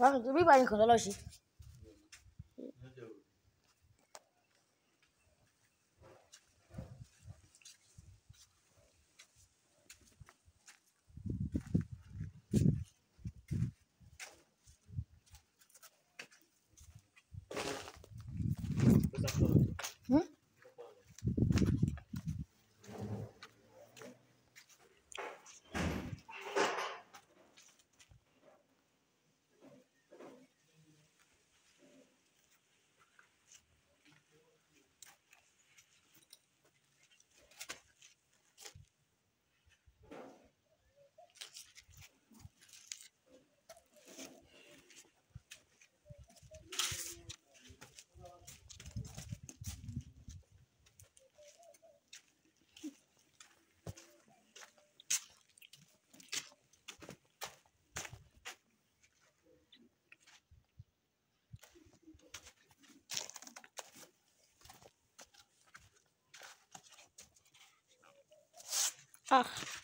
啊，你把你喝的老些。Ach.